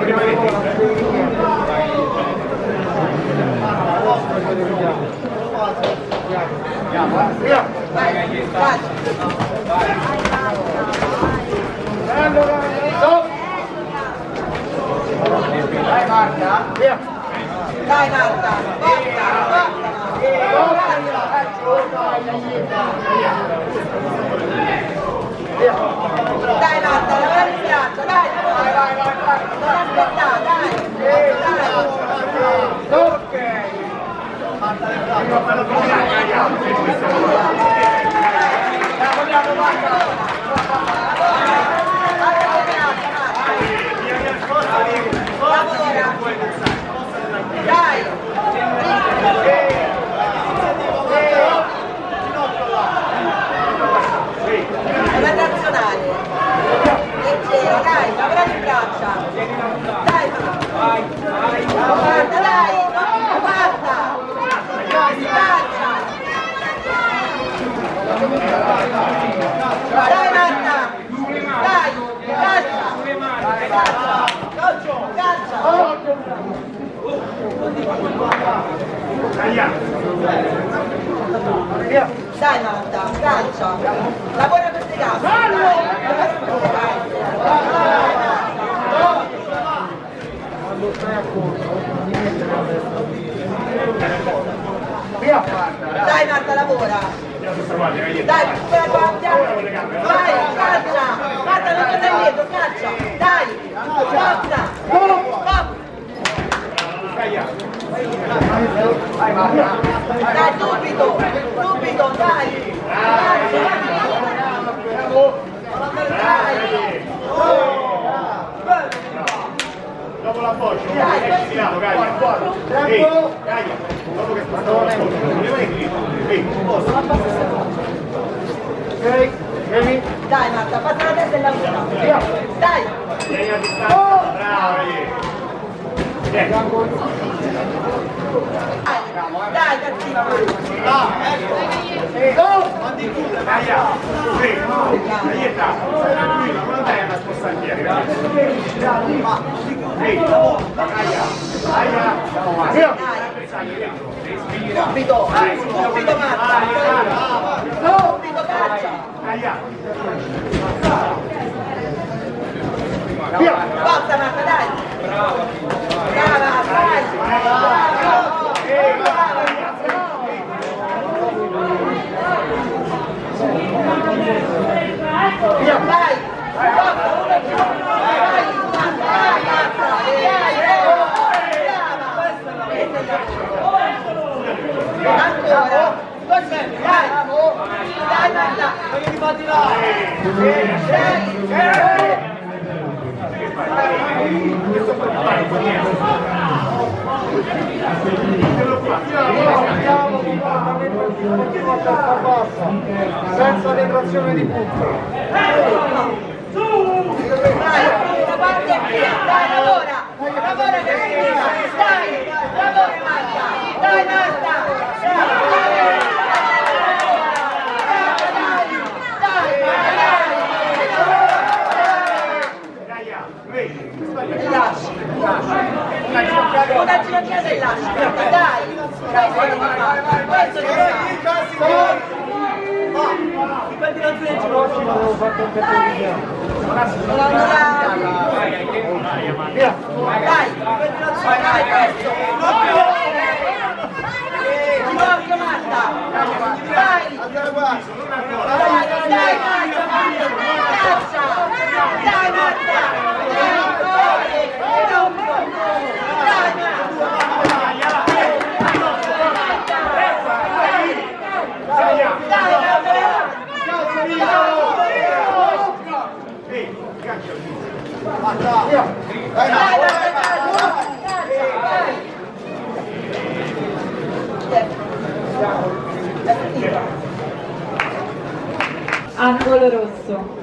prima ripresa. Dai. Dai. Via. Dai. Allora, stop. Dai Marta. Dai lavora il braccio, dai. Dai, vai, vai, vai. Non aspettare, dai. Dai. Ok. Dai! Una nazionale. Leggera, dai, lavora le braccia. Dai, guarda, dai, no, guarda. Braccia. Dai Marta! Dai! Caccia! Caccia! Caccia! Dai Marta, caccia! Lavora queste gambe! Dai, lavora queste gambe! Dai Marta! Dai Marta, lavora! Dai, quella guardia! Vai, caccia! Marta, non torna indietro, caccia! Dai! Forza! Stop! Dai, subito! Subito, dai! La voce, esci di lato, Gaia. Ehi, Gaia, dopo che stavamo la voce, non vai dritto. Ehi, Ok, vieni! Dai Marta, passa la testa e lavora! Dai! vieni a distanza, brava, ieri. Vieni. Dai, cazzino! Gaia, ehi, Gaietta, stai tranquilla, non andai a spostare il piede, Gaia. Ehi, Gaia, Gaia, siamo qua. Dai! Compito, compito mazza, no, compito caccia. Via, basta mazza, dai. Brava, brava, dai. Brava, brava, brava. Via, vai! Vai! Ancora! Così, dai! Dai, Marta! Dai! senza detrazione di punto. Dai, e via, dai, lavora, lavora che prima, dai, lavora Marta, dai Marta, Gaia, ehi, dai, lasci, una ginocchiata e lasci, Marta, dai, dai, vai, vai, vai, vai, questo ti fa, non andrà, Via! dai, dai, questo, ginocchio Marta, vai, Andare qua! Dai, dai, Marta, caccia! Dai, Marta! Dai, Marta! ehi, caccia il Via! Dai, Dai, no. Marta, caccia! Rosso.